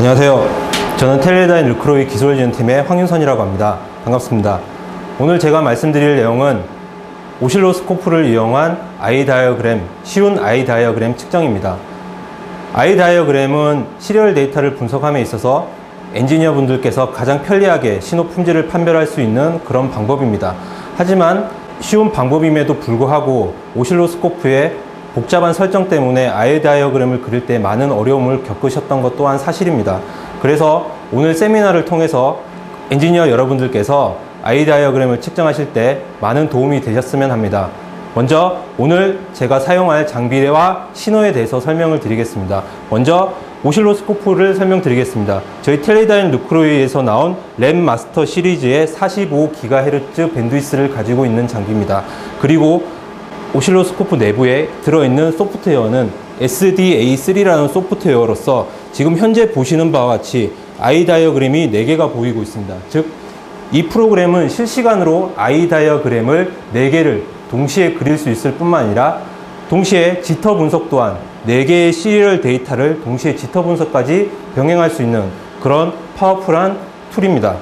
안녕하세요. 저는 Teledyne LeCroy 기술 지원팀의 황윤선이라고 합니다. 반갑습니다. 오늘 제가 말씀드릴 내용은 오실로스코프를 이용한 eye diagram, 쉬운 eye diagram 측정입니다. eye diagram은 serial 데이터를 분석함에 있어서 엔지니어 분들께서 가장 편리하게 신호 품질을 판별할 수 있는 그런 방법입니다. 하지만 쉬운 방법임에도 불구하고 오실로스코프의 복잡한 설정 때문에 아이 다이어그램을 그릴 때 많은 어려움을 겪으셨던 것 또한 사실입니다. 그래서 오늘 세미나를 통해서 엔지니어 여러분들께서 아이 다이어그램을 측정하실 때 많은 도움이 되셨으면 합니다. 먼저 오늘 제가 사용할 장비와 신호에 대해서 설명을 드리겠습니다. 먼저 오실로스코프를 설명드리겠습니다. 저희 텔레다인 루크로이에서 나온 램 마스터 시리즈의 45GHz 밴드위스를 가지고 있는 장비입니다. 그리고 오실로스코프 내부에 들어있는 소프트웨어는 SDA3라는 소프트웨어로서 지금 현재 보시는 바와 같이 eye diagram이 4개가 보이고 있습니다. 즉, 이 프로그램은 실시간으로 eye diagram을 4개를 동시에 그릴 수 있을 뿐만 아니라 동시에 jitter 분석 또한 4개의 serial 데이터를 동시에 jitter 분석까지 병행할 수 있는 그런 powerful한 tool입니다.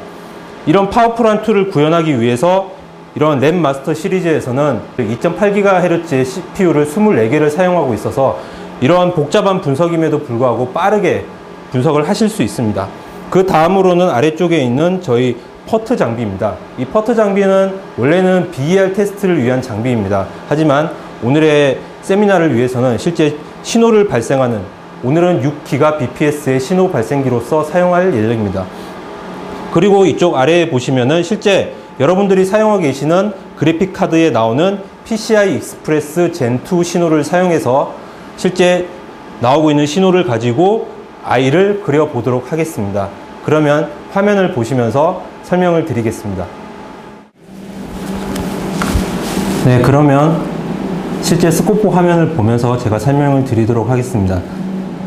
이런 powerful한 tool을 구현하기 위해서 이런 LabMaster 시리즈에서는 2.8GHz의 CPU를 24개를 사용하고 있어서 이러한 복잡한 분석임에도 불구하고 빠르게 분석을 하실 수 있습니다. 그 다음으로는 아래쪽에 있는 저희 PeRT 장비입니다. 이 PeRT 장비는 원래는 BER 테스트를 위한 장비입니다. 하지만 오늘의 세미나를 위해서는 실제 신호를 발생하는 오늘은 6기가 BPS의 신호 발생기로서 사용할 예정입니다. 그리고 이쪽 아래에 보시면은 실제 여러분들이 사용하고 계시는 그래픽 카드에 나오는 PCI Express Gen2 신호를 사용해서 실제 나오고 있는 신호를 가지고 eye를 그려보도록 하겠습니다. 그러면 화면을 보시면서 설명을 드리겠습니다. 네, 그러면 실제 scope 화면을 보면서 제가 설명을 드리도록 하겠습니다.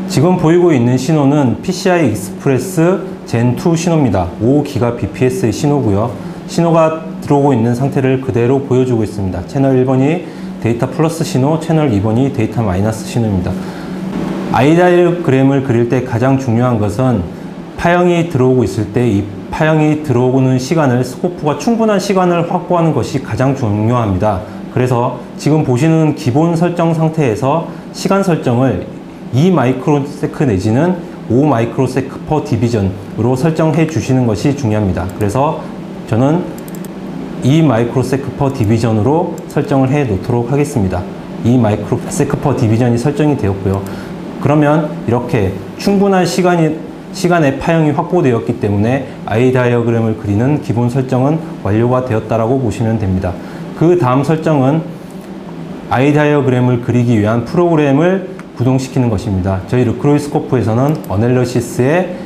지금 보이고 있는 신호는 PCI Express Gen2 신호입니다. 5기가 BPS의 신호고요. 신호가 들어오고 있는 상태를 그대로 보여주고 있습니다. 채널 1번이 데이터 플러스 신호, 채널 2번이 데이터 마이너스 신호입니다. eye diagram을 그릴 때 가장 중요한 것은 파형이 들어오고 있을 때 이 파형이 들어오는 시간을 scope가 충분한 시간을 확보하는 것이 가장 중요합니다. 그래서 지금 보시는 기본 설정 상태에서 시간 설정을 2 microsec 내지는 5 microsec per division으로 설정해 주시는 것이 중요합니다. 그래서 저는 2 microsec per division으로 설정을 해 놓도록 하겠습니다. 2 microsec per division이 설정이 되었고요. 그러면 이렇게 충분한 시간이 시간의 파형이 확보되었기 때문에 eye diagram을 그리는 기본 설정은 완료가 되었다라고 보시면 됩니다. 그 다음 설정은 아이 다이어그램을 그리기 위한 프로그램을 구동시키는 것입니다. 저희 루크로이스코프에서는 어넬러시스의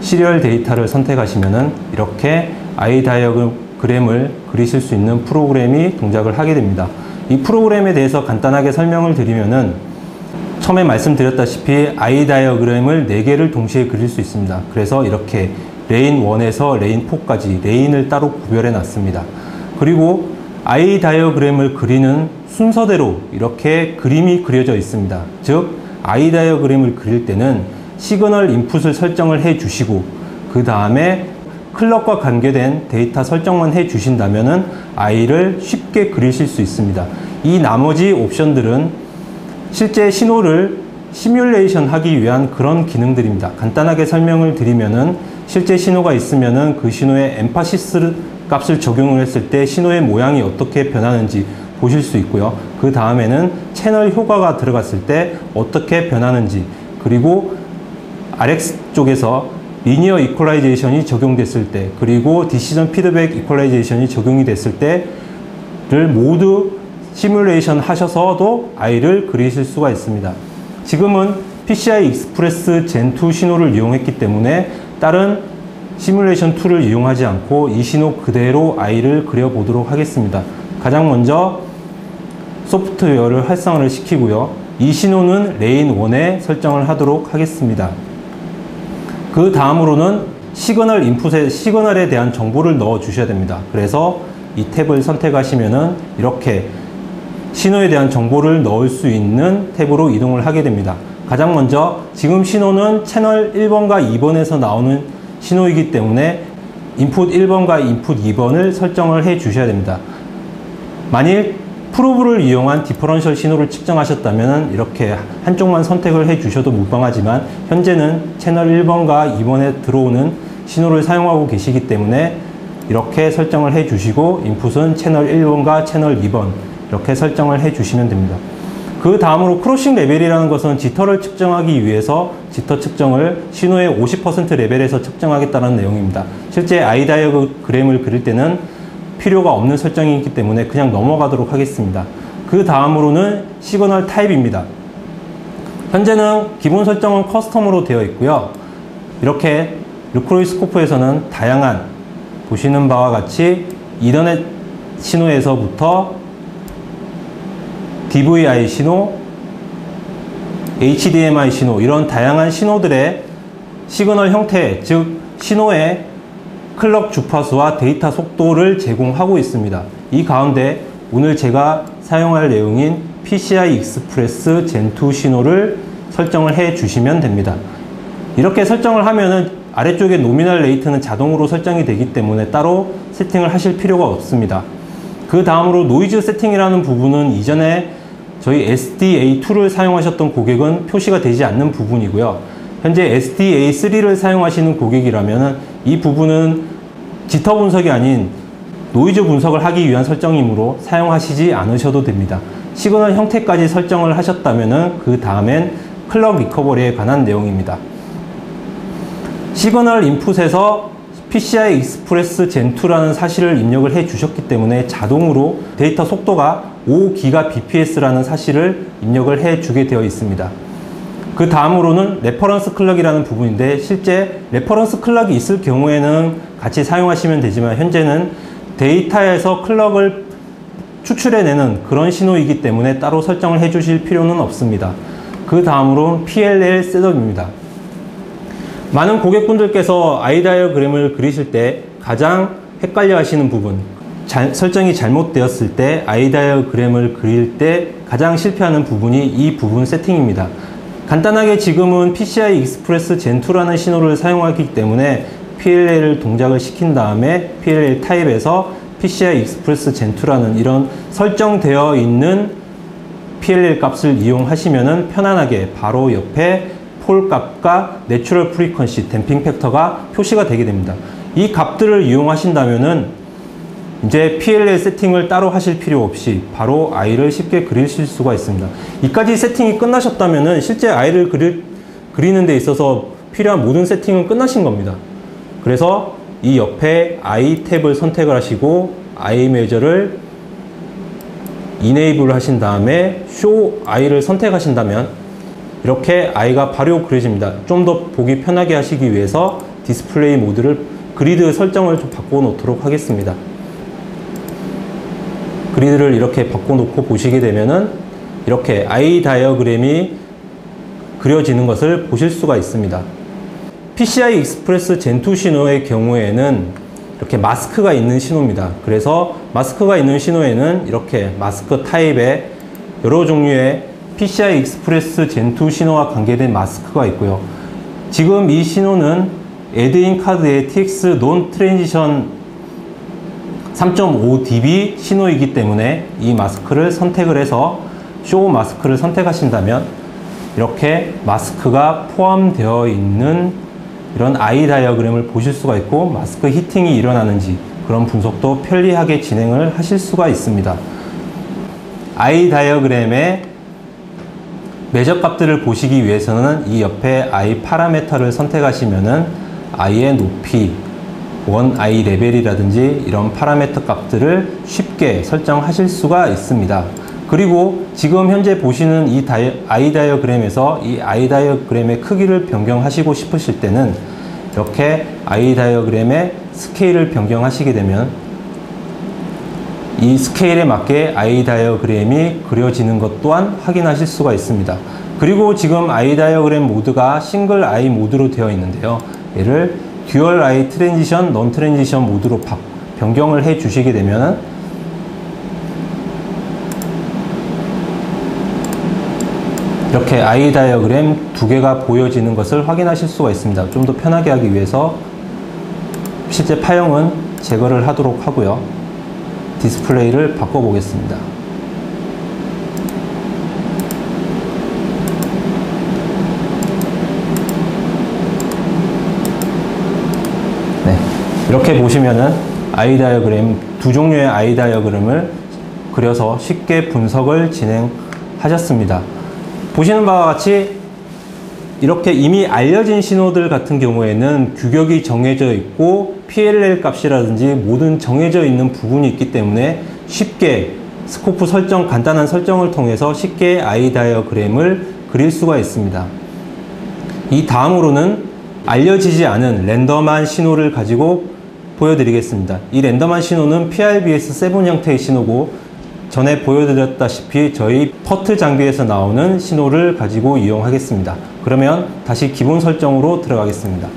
시리얼 데이터를 선택하시면은 이렇게 아이 다이어그램을 그리실 수 있는 프로그램이 동작을 하게 됩니다. 이 프로그램에 대해서 간단하게 설명을 드리면은 처음에 말씀드렸다시피 아이 다이어그램을 4개를 동시에 그릴 수 있습니다. 그래서 이렇게 lane 1에서 lane 4까지 lane을 따로 구별해 놨습니다. 그리고 eye diagram을 그리는 순서대로 이렇게 그림이 그려져 있습니다. 즉 eye diagram을 그릴 때는 signal input을 설정을 해 주시고 그 다음에 clock과 관계된 데이터 설정만 해 주신다면 eye를 쉽게 그리실 수 있습니다. 이 나머지 옵션들은 실제 신호를 시뮬레이션 하기 위한 그런 기능들입니다. 간단하게 설명을 드리면은 실제 신호가 있으면은 그 신호에 emphasis 값을 적용을 했을 때 신호의 모양이 어떻게 변하는지 보실 수 있고요. 그 다음에는 채널 효과가 들어갔을 때 어떻게 변하는지 그리고 RX 쪽에서 linear equalization이 적용됐을 때 그리고 decision feedback equalization이 적용이 됐을 때를 모두 시뮬레이션 하셔서도 eye를 그리실 수가 있습니다. 지금은 PCI Express Gen2 신호를 이용했기 때문에 다른 시뮬레이션 tool을 이용하지 않고 이 신호 그대로 eye를 그려보도록 하겠습니다. 가장 먼저 소프트웨어를 활성화를 시키고요. 이 신호는 lane 1에 설정을 하도록 하겠습니다. 그 다음으로는 signal input에 signal에 대한 정보를 넣어 주셔야 됩니다. 그래서 이 탭을 선택하시면은 이렇게 신호에 대한 정보를 넣을 수 있는 탭으로 이동을 하게 됩니다. 가장 먼저 지금 신호는 채널 1번과 2번에서 나오는 신호이기 때문에 인풋 1번과 인풋 2번을 설정을 해 주셔야 됩니다. 만일 프로브를 이용한 디퍼런셜 신호를 측정하셨다면 이렇게 한쪽만 선택을 해 주셔도 무방하지만 현재는 채널 1번과 2번에 들어오는 신호를 사용하고 계시기 때문에 이렇게 설정을 해 주시고 input은 채널 1번과 채널 2번 이렇게 설정을 해 주시면 됩니다. 그 다음으로 crossing level이라는 것은 jitter를 측정하기 위해서 jitter 측정을 신호의 50% 레벨에서 측정하겠다는 내용입니다. 실제 eye diagram을 그릴 때는 필요가 없는 설정이기 때문에 그냥 넘어가도록 하겠습니다. 그 다음으로는 signal type입니다. 현재는 기본 설정은 custom으로 되어 있고요. 이렇게 LeCroy scope에서는 다양한 보시는 바와 같이 이더넷 신호에서부터 DVI 신호, HDMI 신호 이런 다양한 신호들의 시그널 형태 즉 신호의 clock 주파수와 데이터 속도를 제공하고 있습니다. 이 가운데 오늘 제가 사용할 내용인 PCI Express Gen2 신호를 설정을 해 주시면 됩니다. 이렇게 설정을 하면은 아래쪽에 nominal rate는 자동으로 설정이 되기 때문에 따로 세팅을 하실 필요가 없습니다. 그 다음으로 노이즈 세팅이라는 부분은 이전에 저희 SDA2를 사용하셨던 고객은 표시가 되지 않는 부분이고요. 현재 SDA3를 사용하시는 고객이라면 이 부분은 jitter 분석이 아닌 노이즈 분석을 하기 위한 설정이므로 사용하시지 않으셔도 됩니다. 시그널 형태까지 설정을 하셨다면 그 다음엔 clock recovery에 관한 내용입니다. 시그널 인풋에서 PCI 익스프레스 젠2라는 사실을 입력을 해 주셨기 때문에 자동으로 데이터 속도가 5GBps라는 사실을 입력을 해 주게 되어 있습니다. 그 다음으로는 reference clock이라는 부분인데 실제 reference clock이 있을 경우에는 같이 사용하시면 되지만 현재는 데이터에서 clock을 추출해내는 그런 신호이기 때문에 따로 설정을 해 주실 필요는 없습니다. 그 다음으로는 PLL setup입니다. 많은 고객분들께서 eye diagram을 그리실 때 가장 헷갈려 하시는 부분 잘, 설정이 잘못되었을 때 eye diagram을 그릴 때 가장 실패하는 부분이 이 부분 세팅입니다. 간단하게 지금은 PCI Express Gen2라는 신호를 사용하기 때문에 PLL 동작을 시킨 다음에 PLL type에서 PCI Express Gen2라는 이런 설정되어 있는 PLL 값을 이용하시면 편안하게 바로 옆에 pole 값과 natural frequency damping factor가 표시가 되게 됩니다. 이 값들을 이용하신다면은 이제 PLL 세팅을 따로 하실 필요 없이 바로 eye를 쉽게 그리실 수가 있습니다. 이까지 세팅이 끝나셨다면 실제 eye를 그리, 그리는 데 있어서 필요한 모든 세팅은 끝나신 겁니다. 그래서 이 옆에 eye 탭을 선택을 하시고 eye measure를 enable 하신 다음에 show eye를 선택하신다면 이렇게 eye가 바로 그려집니다. 좀 더 보기 편하게 하시기 위해서 디스플레이 모드를 그리드 설정을 좀 바꿔 놓도록 하겠습니다. 그리드를 이렇게 바꿔놓고 보시게 되면은 이렇게 eye diagram이 그려지는 것을 보실 수가 있습니다. PCI Express Gen2 신호의 경우에는 이렇게 마스크가 있는 신호입니다. 그래서 마스크가 있는 신호에는 이렇게 마스크 타입의 여러 종류의 PCI Express Gen2 신호와 관계된 마스크가 있고요. 지금 이 신호는 add-in 카드의 TX non transition 3.5dB 신호이기 때문에 이 마스크를 선택을 해서 쇼 마스크를 선택하신다면 이렇게 마스크가 포함되어 있는 이런 아이 다이어그램을 보실 수가 있고 마스크 히팅이 일어나는지 그런 분석도 편리하게 진행을 하실 수가 있습니다. 아이 다이어그램의 매적 값들을 보시기 위해서는 이 옆에 아이 파라메터를 선택하시면은 eye의 높이, one eye level이라든지 이런 parameter 값들을 쉽게 설정하실 수가 있습니다. 그리고 지금 현재 보시는 이 다이, eye diagram에서 이 eye diagram의 크기를 변경하시고 싶으실 때는 이렇게 eye diagram의 스케일을 변경하시게 되면 이 스케일에 맞게 eye diagram이 그려지는 것 또한 확인하실 수가 있습니다. 그리고 지금 eye diagram 모드가 single eye 모드로 되어 있는데요. 얘를 dual eye transition, non transition 모드로 바, 변경을 해 주시게 되면 이렇게 eye diagram 두 개가 보여지는 것을 확인하실 수가 있습니다. 좀 더 편하게 하기 위해서 실제 파형은 제거를 하도록 하고요. 디스플레이를 바꿔보겠습니다. 네, 이렇게 보시면은 아이 다이어그램 두 종류의 아이 다이어그램을 그려서 쉽게 분석을 진행하셨습니다. 보시는 바와 같이 이렇게 이미 알려진 신호들 같은 경우에는 규격이 정해져 있고 PLL 값이라든지 모든 정해져 있는 부분이 있기 때문에 쉽게 스코프 설정, 간단한 설정을 통해서 쉽게 아이 다이어그램을 그릴 수가 있습니다. 이 다음으로는 알려지지 않은 랜덤한 신호를 가지고 보여드리겠습니다. 이 랜덤한 신호는 PRBS7 형태의 신호고 전에 보여드렸다시피 저희 퍼트 장비에서 나오는 신호를 가지고 이용하겠습니다. 그러면 다시 기본 설정으로 들어가겠습니다.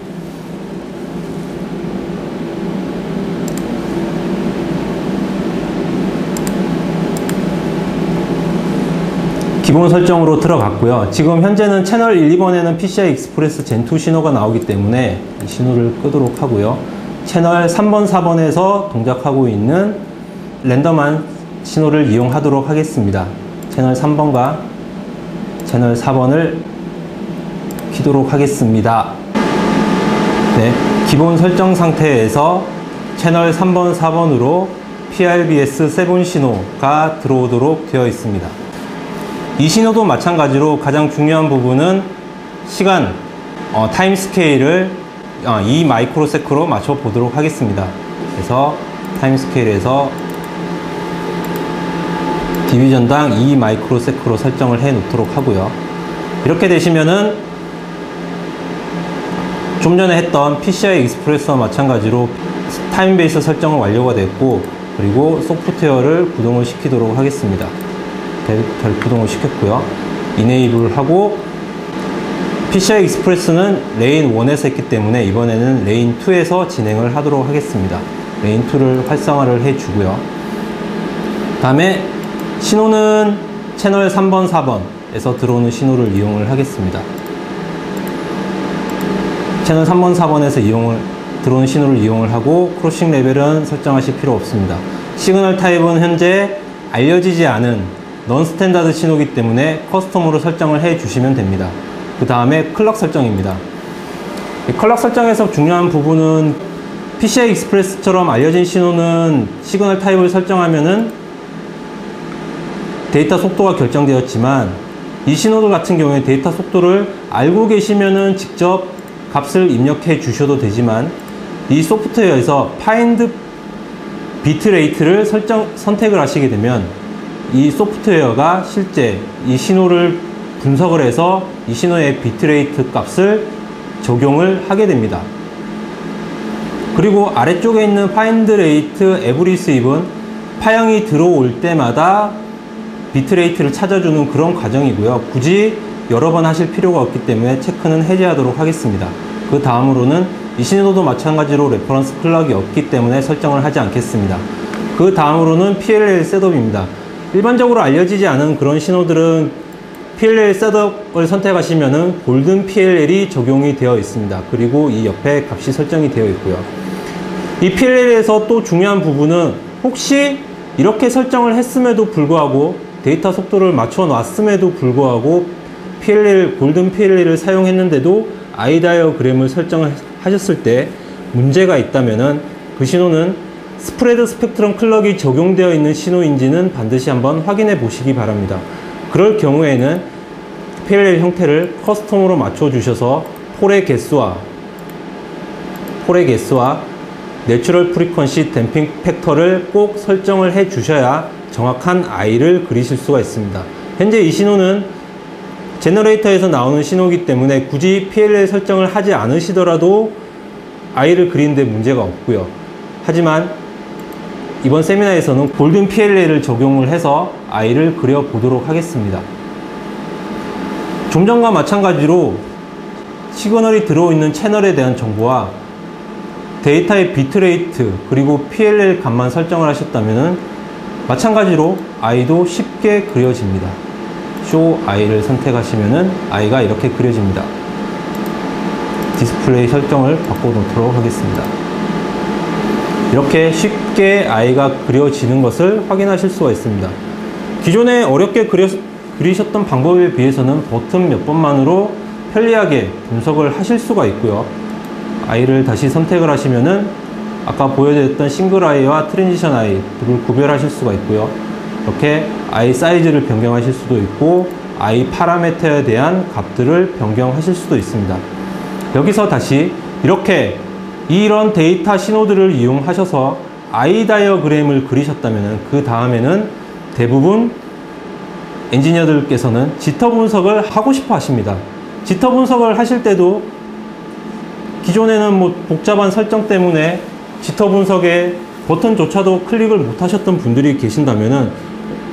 기본 설정으로 들어갔고요. 지금 현재는 채널 1, 2번에는 PCI Express Gen2 신호가 나오기 때문에 이 신호를 끄도록 하고요. 채널 3번, 4번에서 동작하고 있는 랜덤한 신호를 이용하도록 하겠습니다. 채널 3번과 채널 4번을 키도록 하겠습니다. 네, 기본 설정 상태에서 채널 3번, 4번으로 PRBS 7 신호가 들어오도록 되어 있습니다. 이 신호도 마찬가지로 가장 중요한 부분은 시간, 어, time scale을 어, 2 microsec로 맞춰 보도록 하겠습니다. 그래서 time scale에서 division당 2 microsec로 설정을 해 놓도록 하고요. 이렇게 되시면은 좀 전에 했던 PCI Express와 마찬가지로 time base 설정은 완료가 됐고 그리고 소프트웨어를 구동을 시키도록 하겠습니다. 잘 구동을 시켰고요. enable 하고 PCI Express는 lane 1에서 했기 때문에 이번에는 lane 2에서 진행을 하도록 하겠습니다. lane 2를 활성화를 해주고요. 다음에 신호는 채널 3번, 4번에서 들어오는 신호를 이용을 하겠습니다. 채널 3번, 4번에서 이용을 들어오는 신호를 이용을 하고 crossing level은 설정하실 필요 없습니다. signal type은 현재 알려지지 않은 non standard 신호기 때문에 custom으로 설정을 해 주시면 됩니다. 그 다음에 clock 설정입니다. clock 설정에서 중요한 부분은 PCI Express처럼 알려진 신호는 signal type을 설정하면은 데이터 속도가 결정되었지만 이 신호들 같은 경우에 데이터 속도를 알고 계시면은 직접 값을 입력해 주셔도 되지만 이 소프트웨어에서 find bit rate를 설정 선택을 하시게 되면 이 소프트웨어가 실제 이 신호를 분석을 해서 이 신호의 bit rate 값을 적용을 하게 됩니다. 그리고 아래쪽에 있는 find rate every sweep은 파형이 들어올 때마다 bit rate를 찾아주는 그런 과정이고요. 굳이 여러 번 하실 필요가 없기 때문에 체크는 해제하도록 하겠습니다. 그 다음으로는 이 신호도 마찬가지로 reference clock이 없기 때문에 설정을 하지 않겠습니다. 그 다음으로는 PLL setup입니다. 일반적으로 알려지지 않은 그런 신호들은 PLL 셋업을 선택하시면은 golden PLL이 적용이 되어 있습니다. 그리고 이 옆에 값이 설정이 되어 있고요. 이 PLL에서 또 중요한 부분은 혹시 이렇게 설정을 했음에도 불구하고 데이터 속도를 맞춰 놨음에도 불구하고 PLL, golden PLL을 사용했는데도 eye diagram을 설정을 하셨을 때 문제가 있다면은 그 신호는 spread spectrum clock이 적용되어 있는 신호인지는 반드시 한번 확인해 보시기 바랍니다. 그럴 경우에는 PLL 형태를 custom으로 맞춰 주셔서 pole의 개수와 pole의 개수와 natural frequency damping factor를 꼭 설정을 해 주셔야 정확한 eye를 그리실 수가 있습니다. 현재 이 신호는 generator에서 나오는 신호기 때문에 굳이 PLL 설정을 하지 않으시더라도 eye를 그리는데 문제가 없고요. 하지만 이번 세미나에서는 golden PLL을 적용을 해서 eye를 그려보도록 하겠습니다. 좀 전과 마찬가지로 signal이 들어있는 채널에 대한 정보와 데이터의 bit rate 그리고 PLL 값만 설정을 하셨다면 마찬가지로 eye도 쉽게 그려집니다. show eye를 선택하시면은 eye가 이렇게 그려집니다. 디스플레이 설정을 바꿔놓도록 하겠습니다. 이렇게 쉽게 eye가 그려지는 것을 확인하실 수가 있습니다. 기존에 어렵게 그려, 그리셨던 방법에 비해서는 버튼 몇 번만으로 편리하게 분석을 하실 수가 있고요. eye를 다시 선택을 하시면은 아까 보여드렸던 single eye와 transition eye를 구별하실 수가 있고요. 이렇게 eye 사이즈를 변경하실 수도 있고 i 파라메터에 대한 값들을 변경하실 수도 있습니다. 여기서 다시 이렇게 이런 데이터 신호들을 이용하셔서 i 다이어그램을 그리셨다면 그 다음에는 대부분 엔지니어들께서는 지터 분석을 하고 싶어 하십니다. 지터 분석을 하실 때도 기존에는 뭐 복잡한 설정 때문에 지터 분석에 버튼조차도 클릭을 못 하셨던 분들이 계신다면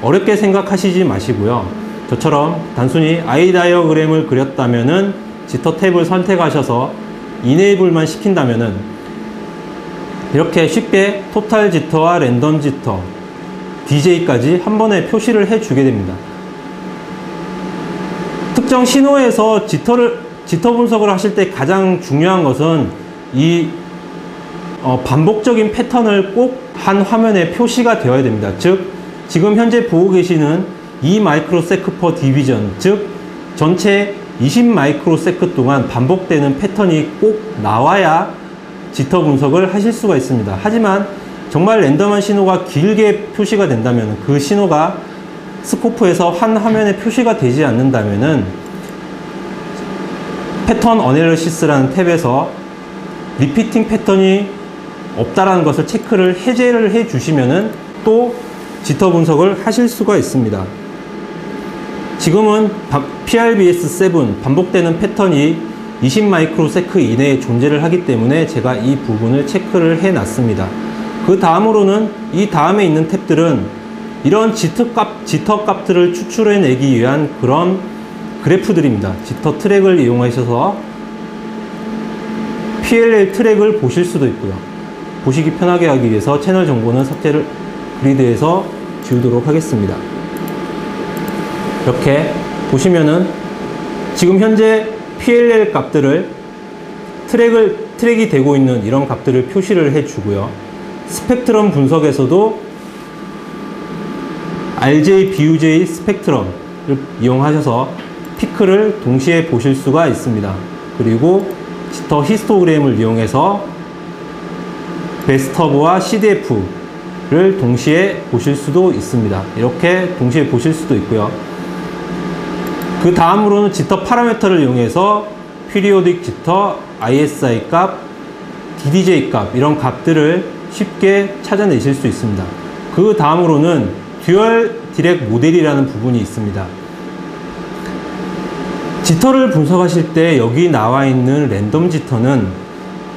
어렵게 생각하시지 마시고요. 저처럼 단순히 아이 다이어그램을 그렸다면은 지터 탭을 선택하셔서 enable만 시킨다면은 이렇게 쉽게 total jitter와 random jitter, DJ까지 한 번에 표시를 해주게 됩니다. 특정 신호에서 jitter를 jitter 분석을 하실 때 가장 중요한 것은 이 어, 반복적인 패턴을 꼭 한 화면에 표시가 되어야 됩니다. 즉 지금 현재 보고 계시는 2 microsec per division 즉 전체 20 microsec 동안 반복되는 패턴이 꼭 나와야 jitter 분석을 하실 수가 있습니다. 하지만 정말 random한 신호가 길게 표시가 된다면 그 신호가 scope에서 한 화면에 표시가 되지 않는다면은 pattern analysis라는 탭에서 repeating pattern이 없다라는 것을 체크를 해제를 해 주시면은 또 지터 분석을 하실 수가 있습니다. 지금은 PRBS7 반복되는 패턴이 20 마이크로세크 이내에 존재를 하기 때문에 제가 이 부분을 체크를 해 놨습니다. 그 다음으로는 이 다음에 있는 탭들은 이런 지터 값, 지터 값들을 추출해 내기 위한 그런 그래프들입니다. 지터 트랙을 이용하셔서 PLL 트랙을 보실 수도 있고요. 보시기 편하게 하기 위해서 채널 정보는 삭제를 그리드에서 지우도록 하겠습니다. 이렇게 보시면은 지금 현재 PLL 값들을 트랙을 트랙이 되고 있는 이런 값들을 표시를 해 주고요. 스펙트럼 분석에서도 RJ, BUJ 스펙트럼을 이용하셔서 피크를 동시에 보실 수가 있습니다. 그리고 더 히스토그램을 이용해서 bathtub와 CDF를 동시에 보실 수도 있습니다. 이렇게 동시에 보실 수도 있고요. 그 다음으로는 jitter parameter를 이용해서 periodic jitter, ISI 값, DDJ 값 이런 값들을 쉽게 찾아내실 수 있습니다. 그 다음으로는 dual Dirac model이라는 부분이 있습니다. jitter를 분석하실 때 여기 나와 있는 random jitter는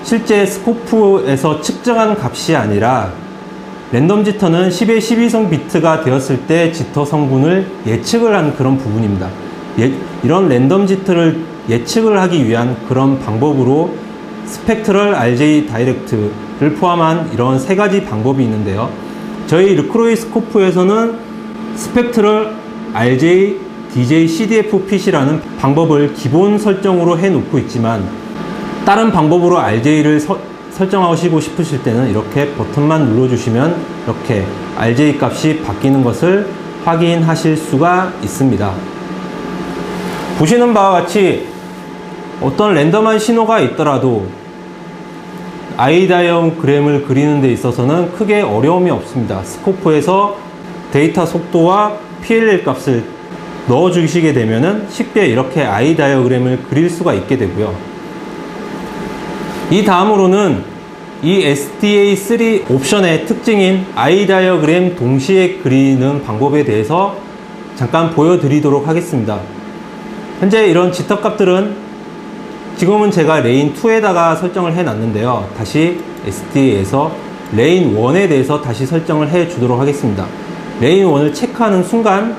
실제 scope에서 측정한 값이 아니라 random jitter는 10의 12승 비트가 되었을 때 jitter 성분을 예측을 한 그런 부분입니다. 예, 이런 random jitter를 예측을 하기 위한 그런 방법으로 스펙트럴 RJ 다이렉트를 포함한 이런 세 가지 방법이 있는데요. 저희 LeCroy scope에서는 스펙트럴 RJ DJ CDF PC라는 방법을 기본 설정으로 해 놓고 있지만 다른 방법으로 RJ를 서, 설정하시고 싶으실 때는 이렇게 버튼만 눌러주시면 이렇게 RJ 값이 바뀌는 것을 확인하실 수가 있습니다. 보시는 바와 같이 어떤 랜덤한 신호가 있더라도 아이다이어그램을 그리는 데 있어서는 크게 어려움이 없습니다. 스코프에서 데이터 속도와 PLL 값을 넣어 주시게 되면 쉽게 이렇게 eye diagram을 그릴 수가 있게 되고요. 이 다음으로는 이 SDA3 옵션의 특징인 eye diagram 동시에 그리는 방법에 대해서 잠깐 보여드리도록 하겠습니다. 현재 이런 jitter 값들은 지금은 제가 lane 2에다가 설정을 해 놨는데요. 다시 SDA에서 lane 1에 대해서 다시 설정을 해 주도록 하겠습니다. lane 1을 체크하는 순간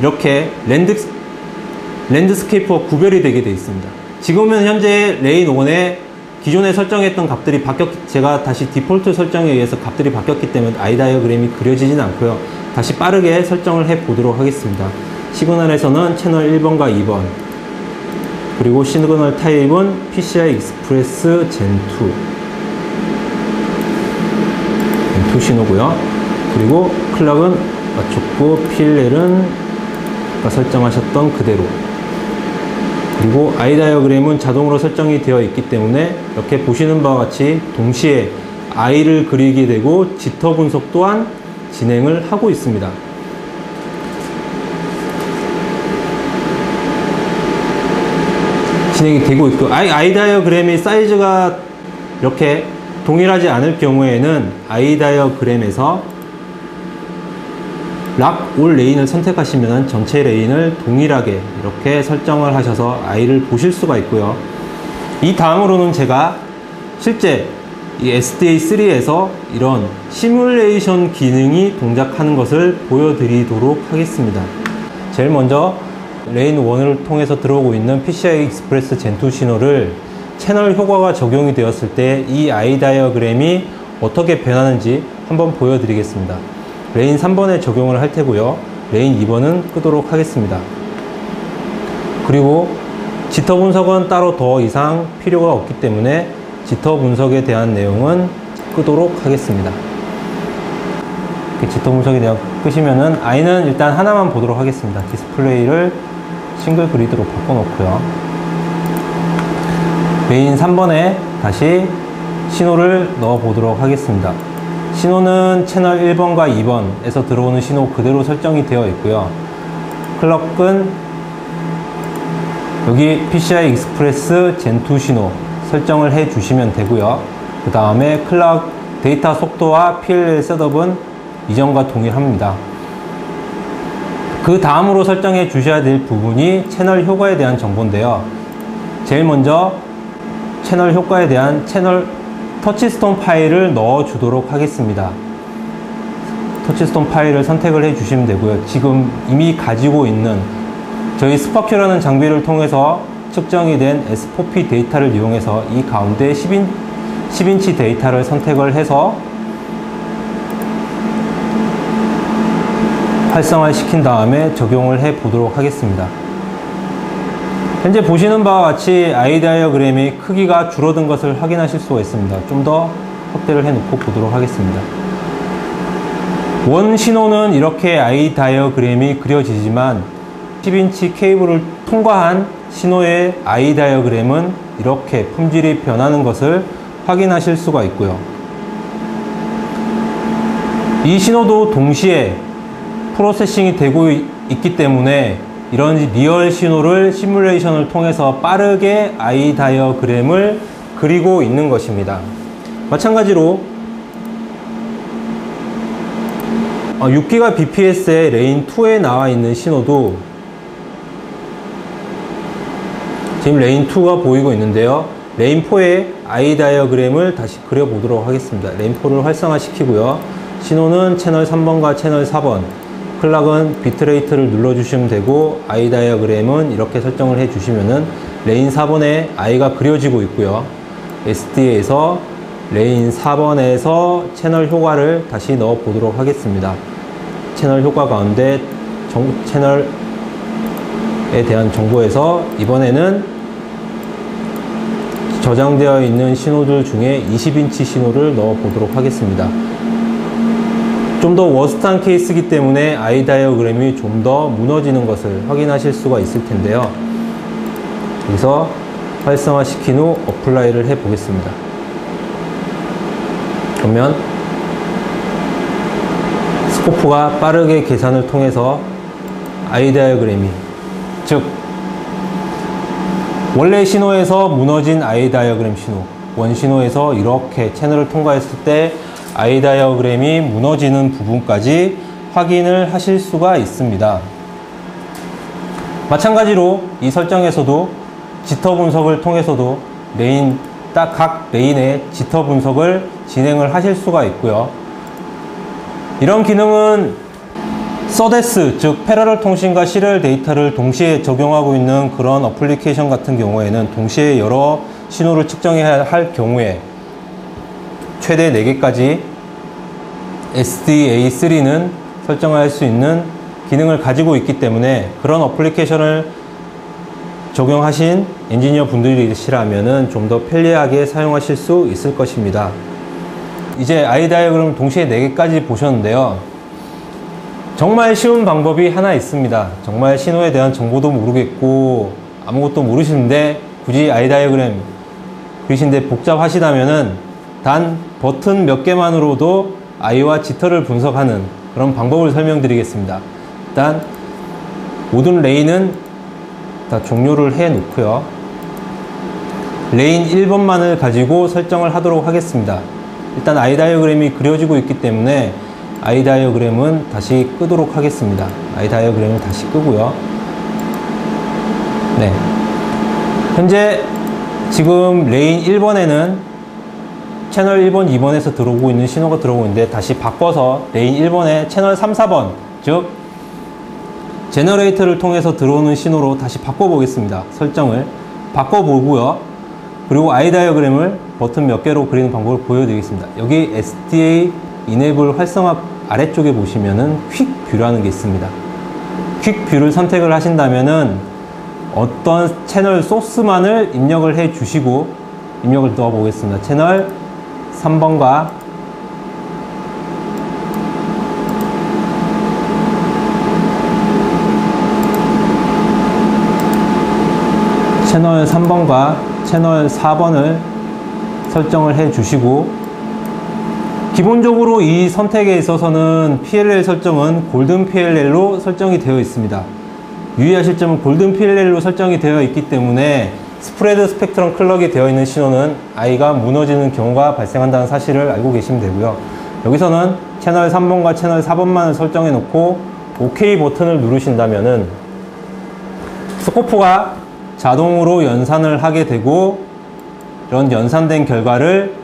이렇게 Lane, LaneScape와 구별이 되게 되어 있습니다. 지금은 현재 lane 1에 기존에 설정했던 값들이 바뀌었, 제가 다시 디폴트 설정에 의해서 값들이 바뀌었기 때문에 eye diagram이 그려지진 않고요. 다시 빠르게 설정을 해 보도록 하겠습니다. signal에서는 채널 1번과 2번 그리고 시그널 타입은 PCI 익스프레스 젠2 젠2 신호고요. 그리고 clock은 맞췄고 아까 설정하셨던 그대로. 그리고 eye diagram은 자동으로 설정이 되어 있기 때문에 이렇게 보시는 바와 같이 동시에 eye를 그리게 되고 jitter 분석 또한 진행을 하고 있습니다. 진행이 되고 있고 eye, eye diagram의 사이즈가 이렇게 동일하지 않을 경우에는 eye diagram에서 lock all lane을 선택하시면 전체 lane을 동일하게 이렇게 설정을 하셔서 eye를 보실 수가 있고요. 이 다음으로는 제가 실제 이 SDA3에서 이런 시뮬레이션 기능이 동작하는 것을 보여드리도록 하겠습니다. 제일 먼저 lane 1을 통해서 들어오고 있는 PCI Express Gen2 신호를 채널 효과가 적용이 되었을 때 이 eye diagram이 어떻게 변하는지 한번 보여드리겠습니다. lane 3번에 적용을 할 테고요. lane 2번은 끄도록 하겠습니다. 그리고 jitter 분석은 따로 더 이상 필요가 없기 때문에 jitter 분석에 대한 내용은 끄도록 하겠습니다. jitter 분석에 대한 끄시면은 eye는 일단 하나만 보도록 하겠습니다. 디스플레이를 single grid로 바꿔놓고요. lane 3번에 다시 신호를 넣어 보도록 하겠습니다. 신호는 채널 1번과 2번에서 들어오는 신호 그대로 설정이 되어 있고요. clock은 여기 PCI Express Gen2 신호 설정을 해 주시면 되고요. 그 다음에 clock 데이터 속도와 PLL 셋업은 이전과 동일합니다. 그 다음으로 설정해 주셔야 될 부분이 채널 효과에 대한 정보인데요. 제일 먼저 채널 효과에 대한 채널 Touchstone 파일을 넣어 주도록 하겠습니다. Touchstone 파일을 선택을 해 주시면 되고요. 지금 이미 가지고 있는 저희 SPARQ라는 장비를 통해서 측정이 된 S4P 데이터를 이용해서 이 가운데 10인, 10인치 데이터를 선택을 해서 활성화 시킨 다음에 적용을 해 보도록 하겠습니다. 현재 보시는 바와 같이 eye diagram이 크기가 줄어든 것을 확인하실 수가 있습니다. 좀 더 확대를 해 놓고 보도록 하겠습니다. 원 신호는 이렇게 eye diagram이 그려지지만 10인치 케이블을 통과한 신호의 eye diagram은 이렇게 품질이 변하는 것을 확인하실 수가 있고요. 이 신호도 동시에 processing이 되고 있기 때문에 이런 real 신호를 시뮬레이션을 통해서 빠르게 eye diagram을 그리고 있는 것입니다. 마찬가지로 6기가 BPS의 lane 2에 나와 있는 신호도 지금 lane 2가 보이고 있는데요. lane 4의 eye diagram을 다시 그려보도록 하겠습니다. lane 4를 활성화 시키고요. 신호는 채널 3번과 채널 4번 clock은 bit rate를 눌러주시면 되고 eye diagram은 이렇게 설정을 해주시면은 lane 4번에 eye가 그려지고 있고요. SD에서 lane 4번에서 채널 효과를 다시 넣어 보도록 하겠습니다. 채널 효과 가운데 정, 채널에 대한 정보에서 이번에는 저장되어 있는 신호들 중에 20인치 신호를 넣어 보도록 하겠습니다. 좀 더 worst한 케이스이기 때문에 eye diagram이 좀 더 무너지는 것을 확인하실 수가 있을 텐데요. 여기서 활성화 시킨 후 apply를 해 보겠습니다. 그러면 scope가 빠르게 계산을 통해서 eye diagram이 즉 원래 신호에서 무너진 eye diagram 신호 원 신호에서 이렇게 채널을 통과했을 때 eye diagram이 무너지는 부분까지 확인을 하실 수가 있습니다. 마찬가지로 이 설정에서도 jitter 분석을 통해서도 lane 딱 각 lane의 jitter 분석을 진행을 하실 수가 있고요. 이런 기능은 SerDes 즉 parallel 통신과 serial 데이터를 동시에 적용하고 있는 그런 어플리케이션 같은 경우에는 동시에 여러 신호를 측정해야 할 경우에 최대 4개까지 SDA3는 설정할 수 있는 기능을 가지고 있기 때문에 그런 어플리케이션을 적용하신 엔지니어 분들이시라면 좀 더 편리하게 사용하실 수 있을 것입니다. 이제 아이 다이어그램 동시에 4개까지 보셨는데요. 정말 쉬운 방법이 하나 있습니다. 정말 신호에 대한 정보도 모르겠고 아무것도 모르시는데 굳이 아이 다이어그램 그리신데 복잡하시다면은 단 버튼 몇 개만으로도 eye와 jitter를 분석하는 그런 방법을 설명드리겠습니다. 일단 모든 lane은 다 종료를 해 놓고요. lane 1번만을 가지고 설정을 하도록 하겠습니다. 일단 eye diagram이 그려지고 있기 때문에 eye diagram은 다시 끄도록 하겠습니다. eye diagram을 다시 끄고요. 네. 현재 지금 lane 1번에는 채널 1번, 2번에서 들어오고 있는 신호가 들어오고 있는데 다시 바꿔서 lane 1번에 채널 3, 4번 즉 generator를 통해서 들어오는 신호로 다시 바꿔보겠습니다. 설정을 바꿔보고요. 그리고 eye diagram을 버튼 몇 개로 그리는 방법을 보여드리겠습니다. 여기 SDA enable 활성화 아래쪽에 보시면은 quick view라는 게 있습니다. quick view를 선택을 하신다면은 어떤 채널 소스만을 입력을 해 주시고 입력을 넣어 보겠습니다. 채널 3번과 채널 3번과 채널 4번을 설정을 해 주시고 기본적으로 이 선택에 있어서는 PLL 설정은 golden PLL로 설정이 되어 있습니다. 유의하실 점은 골든 PLL로 설정이 되어 있기 때문에 스프레드 스펙트럼 클럭이 되어 있는 신호는 아이가 무너지는 경우가 발생한다는 사실을 알고 계시면 되고요. 여기서는 채널 3번과 채널 4번만을 설정해 놓고 OK 버튼을 누르신다면은 스코프가 자동으로 연산을 하게 되고 이런 연산된 결과를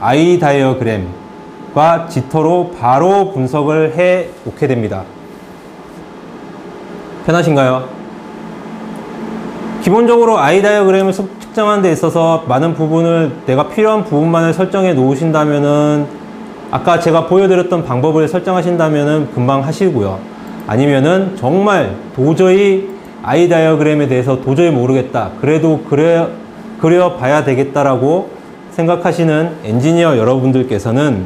아이 다이어그램과 지터로 바로 분석을 해 놓게 됩니다. 편하신가요? 기본적으로 아이 다이어그램을 측정하는 데 있어서 많은 부분을 내가 필요한 부분만을 설정해 놓으신다면은 아까 제가 보여드렸던 방법을 설정하신다면은 금방 하시고요. 아니면은 정말 도저히 아이 다이어그램에 대해서 도저히 모르겠다. 그래도 그래, 그려봐야 되겠다라고 생각하시는 엔지니어 여러분들께서는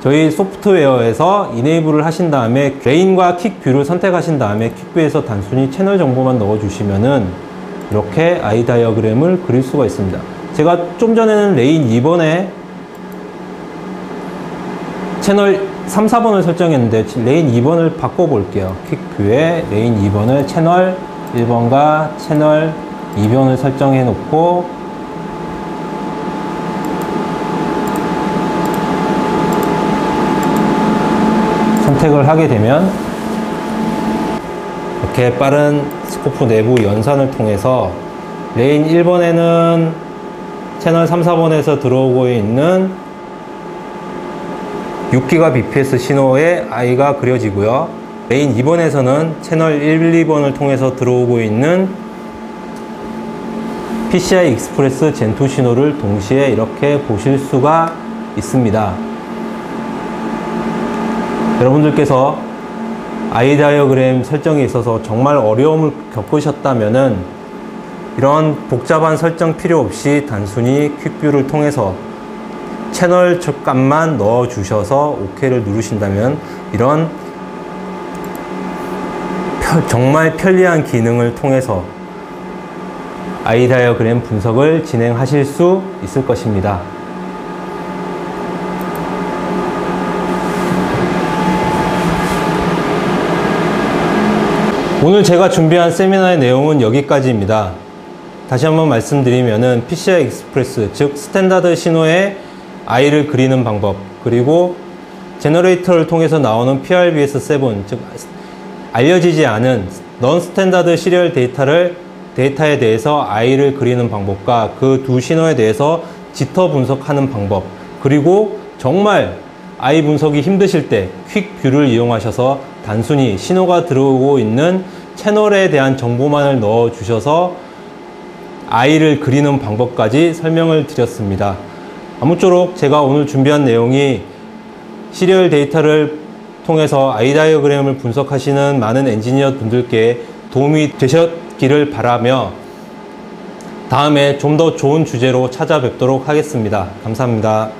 저희 소프트웨어에서 enable을 하신 다음에 lane과 quick view를 선택하신 다음에 quick view에서 단순히 채널 정보만 넣어주시면은 이렇게 eye diagram을 그릴 수가 있습니다. 제가 좀 전에는 lane 2번에 채널 3, 4번을 설정했는데 lane 2번을 바꿔볼게요. quick view에 lane 2번을 채널 1번과 채널 2번을 설정해 놓고 선택을 하게 되면 이렇게 빠른 scope 내부 연산을 통해서 lane 1번에는 채널 3, 4번에서 들어오고 있는 6기가 bps 신호의 eye가 그려지고요. lane 2번에서는 채널 1, 2번을 통해서 들어오고 있는 PCI Express Gen2 신호를 동시에 이렇게 보실 수가 있습니다. 여러분들께서 아이 다이어그램 설정에 있어서 정말 어려움을 겪으셨다면은 이런 복잡한 설정 필요 없이 단순히 퀵뷰를 통해서 채널 값만 넣어 주셔서 OK를 누르신다면 이런 정말 편리한 기능을 통해서 eye diagram 분석을 진행하실 수 있을 것입니다. 오늘 제가 준비한 세미나의 내용은 여기까지입니다. 다시 한번 말씀드리면은 PCI Express, 즉 standard 신호의 eye를 그리는 방법, 그리고 generator를 통해서 나오는 PRBS7, 즉 알려지지 않은 non-standard serial 데이터를 데이터에 대해서 eye를 그리는 방법과 그 두 신호에 대해서 jitter 분석하는 방법, 그리고 정말 eye 분석이 힘드실 때 quick view를 이용하셔서 단순히 신호가 들어오고 있는 채널에 대한 정보만을 넣어 주셔서 eye를 그리는 방법까지 설명을 드렸습니다. 아무쪼록 제가 오늘 준비한 내용이 시리얼 데이터를 통해서 아이 다이어그램을 분석하시는 많은 엔지니어 분들께 도움이 되셨기를 바라며 다음에 좀 더 좋은 주제로 찾아뵙도록 하겠습니다. 감사합니다.